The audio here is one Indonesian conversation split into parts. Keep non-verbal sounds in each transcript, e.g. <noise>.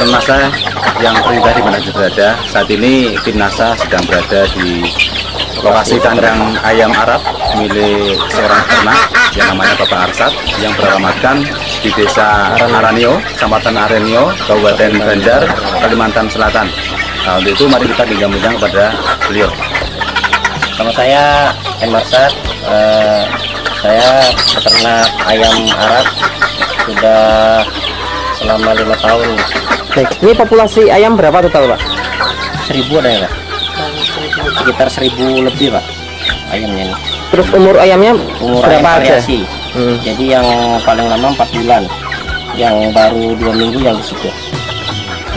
Mitra NASA yang perintah di mana berada. Saat ini tim NASA sedang berada di lokasi kandang ayam Arab milik seorang peternak yang namanya Bapak Arsat yang beralamatkan di desa Aranio, Kecamatan Aranio, Kabupaten Banjar, Kalimantan Selatan. Nah, untuk itu mari kita bincang-bincang kepada beliau. Nama saya Emarsat, eh, saya peternak ayam Arab sudah selama lima tahun. Baik, ini populasi ayam berapa total, Pak? Seribu ada ya, Pak? Sekitar seribu lebih, Pak, ayamnya ini. Terus umur ayamnya Umur berapa ayam aja? variasi. Hmm. Jadi yang paling lama empat bulan, yang baru dua minggu yang disudah.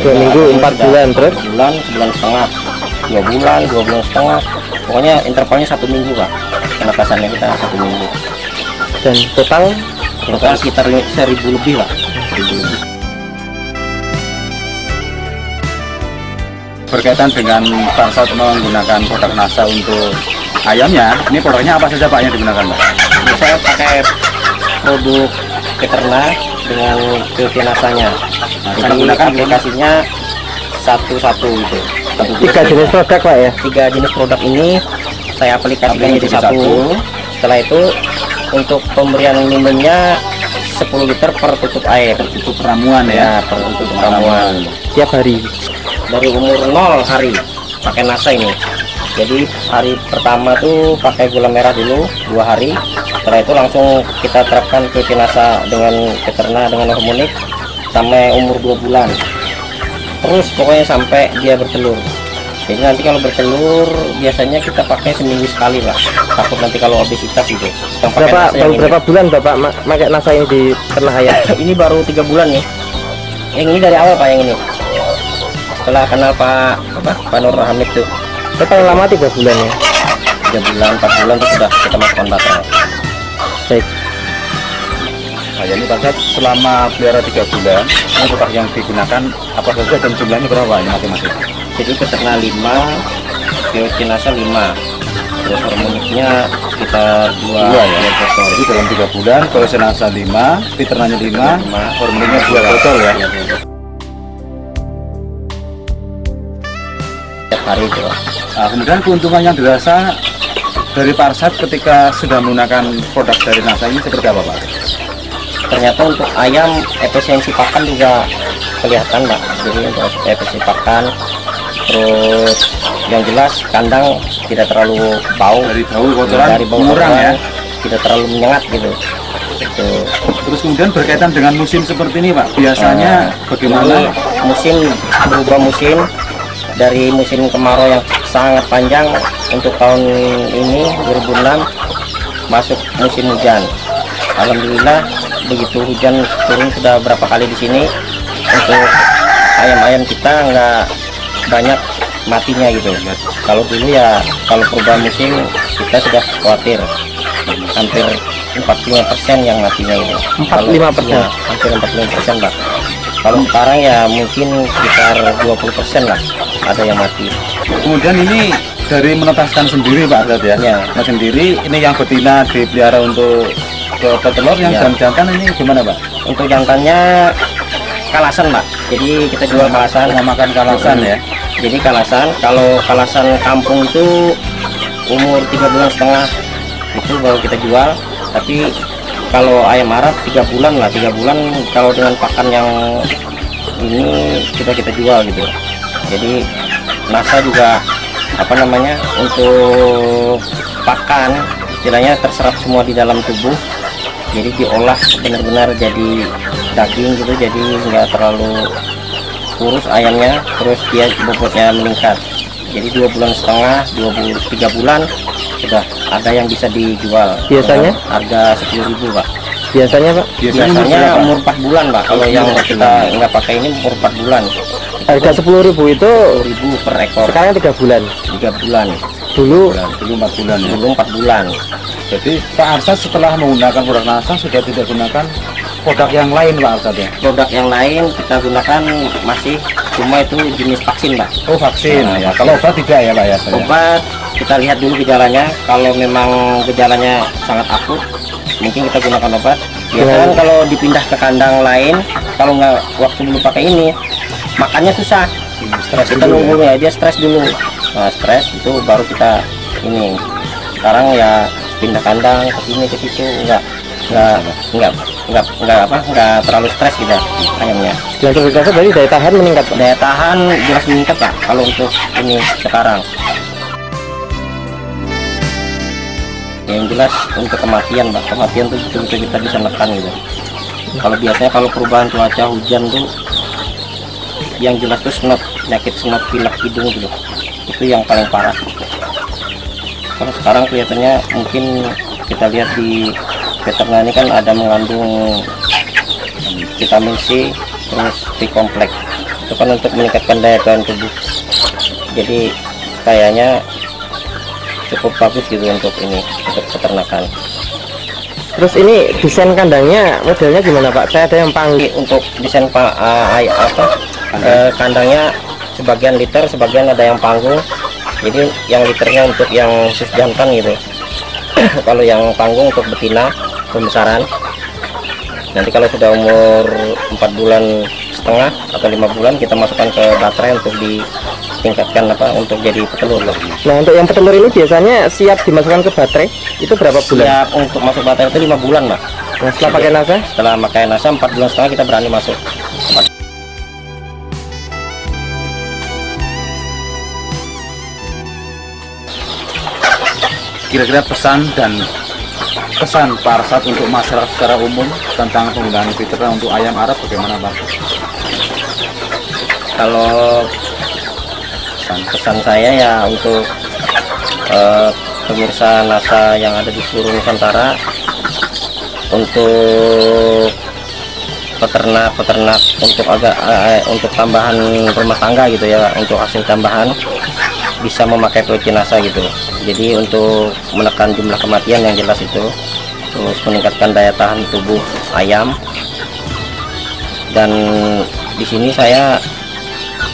Dua minggu, empat bulan, terus? Bulan, sebulan setengah, dua bulan, dua bulan setengah. Pokoknya intervalnya satu minggu, Pak. Penepasannya kita satu minggu. Dan total Total sekitar seribu lebih lah. Seribu lebih. Berkaitan dengan Barsat menggunakan produk NASA untuk ayamnya, ini produknya apa saja Pak yang digunakan Pak? Ini saya pakai produk peternak dengan kiltinasanya. Nah, Jadi cara gunakan aplikasinya satu-satu gitu. Satu tiga jenis produk, Pak ya? tiga jenis produk ini saya aplikasikan Aplikasi jadi satu. satu. Setelah itu untuk pemberian minumnya 10 liter per tutup air. Untuk ramuan ya. Ya, per tutup ramuan. Tiap hari. Dari umur 0 hari. Pakai nasa ini. Jadi hari pertama tuh pakai gula merah dulu dua hari. Setelah itu langsung kita terapkan ke nasa dengan peternak dengan hormonik sampai umur dua bulan. Terus pokoknya sampai dia bertelur. Jadi nanti kalau bertelur biasanya kita pakai seminggu sekali lah. Takut nanti kalau obesitas gitu. Yang pakai Berapa baru ini. berapa bulan Bapak pakai nasa ini di ternak ayam? <coughs> ini baru tiga bulan nih. Yang ini dari awal pak yang ini setelah kenal pak apa pak Nur Hamid tuh Saya paling lama tiga bulan ya. tiga bulan empat bulan itu sudah kita masukkan baterai Baik. Nah, ini Barsat selama pelihara tiga bulan, ini produk yang digunakan apa saja dan jumlahnya berapa ini masing-masing? jadi peternak lima biotinasa lima terus hormoniknya sekitar dua, Dua ya. dua botol Jadi dalam tiga bulan, kalau senasa lima, fiternanya lima, Lima. hormonnya dua botol ya. Iya, hari itu Pak. Nah, kemudian keuntungan yang dirasa dari Parsat ketika sudah menggunakan produk dari NASA ini seperti apa Pak? ternyata untuk ayam efisiensi pakan juga kelihatan mbak jadi untuk efisiensi pakan terus yang jelas kandang tidak terlalu bau Dari bau kotoran dari bau kurang ya. tidak terlalu menyengat gitu itu Terus kemudian berkaitan dengan musim seperti ini Pak, biasanya bagaimana? ini musim berubah musim dari musim kemarau yang sangat panjang untuk tahun ini 2006 masuk musim hujan. Alhamdulillah begitu hujan turun sudah berapa kali di sini untuk ayam-ayam kita nggak banyak matinya gitu. Kalau dulu ya kalau perubahan musim kita sudah khawatir. Hampir 45% yang matinya itu. 45%? Iya, hampir 45% lah kalau sekarang ya mungkin sekitar 20% lah ada yang mati Kemudian ini dari menetaskan sendiri Pak Arsat ya? Ya. Nah, sendiri ini yang betina dipelihara untuk ke petelur, yang Ya. jantan ini gimana Pak? untuk jantannya kalasan mbak jadi kita jual kalasan Memakan kalasan ya? jadi kalasan kalau kalasan kampung itu umur tiga bulan setengah itu baru kita jual tapi kalau ayam Arab tiga bulan lah tiga bulan kalau dengan pakan yang ini sudah kita jual gitu jadi NASA juga apa namanya untuk pakan istilahnya terserap semua di dalam tubuh. Jadi diolah benar-benar jadi daging gitu jadi nggak terlalu kurus ayamnya terus dia bobotnya meningkat. Jadi dua bulan setengah dua bulan tiga bulan sudah ada yang bisa dijual. Biasanya? Harga sepuluh ribu pak. Biasanya Pak? Biasanya, umur 4 bulan pak. Kalau yang kita nggak pakai ini umur 4 bulan harga 10.000 itu 10 ribu per ekor sekarang tiga bulan. tiga bulan Dulu Dulu 4 bulan ya. dulu 4 bulan Jadi Pak Arsat setelah menggunakan produk NASA sudah tidak gunakan produk yang lain Pak Arsat ya? produk yang lain kita gunakan masih cuma itu jenis vaksin pak Oh vaksin Nah, ya. Kalau obat tidak ya Pak ya? saya? obat kita lihat dulu gejalanya kalau memang gejalanya sangat akut mungkin kita gunakan obat biasanya Dengan- kalau dipindah ke kandang lain kalau nggak waktu dulu pakai ini makannya susah. Stres kita dulu ya. dia stres dulu. Nah stres itu baru kita ini. Sekarang ya pindah kandang ke sini ke situ enggak enggak enggak enggak enggak apa enggak terlalu stres kita ayamnya. Dengan cerdas berarti daya tahan meningkat Pak. daya tahan jelas meningkat pak kalau untuk ini sekarang. Yang jelas untuk kematian pak. Kematian tuh betul-betul kita bisa nekan gitu. Kalau biasanya kalau perubahan cuaca hujan tuh yang jelas tuh snot penyakit snot pilek hidung gitu. Itu yang paling parah. Kalau sekarang kelihatannya mungkin kita lihat di veteriner ini kan ada mengandung vitamin C terus di kompleks itu kan untuk meningkatkan daya tahan tubuh. Jadi kayaknya cukup bagus gitu untuk ini untuk peternakan. Terus ini desain kandangnya modelnya gimana Pak? Saya ada yang panggi Ini untuk desain pa, ah, ay- apa eh, kandangnya sebagian liter sebagian ada yang panggung. Jadi yang liternya untuk yang sus jantan gitu. <coughs> Kalau yang panggung untuk betina pembesaran. Nanti kalau sudah umur empat bulan setengah atau lima bulan kita masukkan ke baterai untuk ditingkatkan apa untuk jadi petelur. Nah untuk yang petelur ini biasanya siap dimasukkan ke baterai? Itu berapa bulan? Siap untuk masuk baterai itu lima bulan lah nah, setelah pakai nasa? setelah pakai nasa empat bulan setengah kita berani masuk kira-kira pesan dan kesan Pak Arsat untuk masyarakat secara umum tentang penggunaan veteriner untuk ayam Arab bagaimana Pak? kalau pesan, pesan saya ya untuk eh, pemirsa NASA yang ada di seluruh Nusantara untuk peternak-peternak untuk agak eh, untuk tambahan rumah tangga gitu ya untuk hasil tambahan bisa memakai protein NASA gitu. Jadi untuk menekan jumlah kematian yang jelas itu terus meningkatkan daya tahan tubuh ayam. Dan di sini saya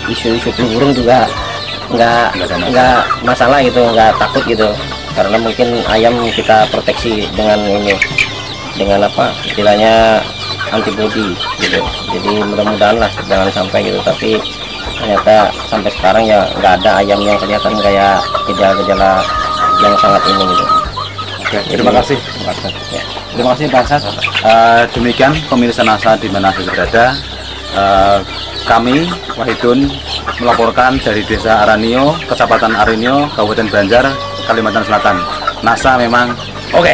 isu-isu burung juga nggak nggak masalah. gitu nggak takut gitu. Karena mungkin ayam kita proteksi dengan ini dengan apa istilahnya antibody gitu. Jadi mudah-mudahan lah jangan sampai gitu. Tapi ternyata sampai sekarang ya nggak ada ayam yang kelihatan kayak gejala-gejala yang sangat ini gitu Oke, terima kasih. terima kasih ya. Terima kasih Pak Arsat. Eh, demikian pemirsa NASA di mana saja berada. Eh, kami Wahidun melaporkan dari Desa Aranio, Kecamatan Aranio, Kabupaten Banjar, Kalimantan Selatan. NASA memang oke.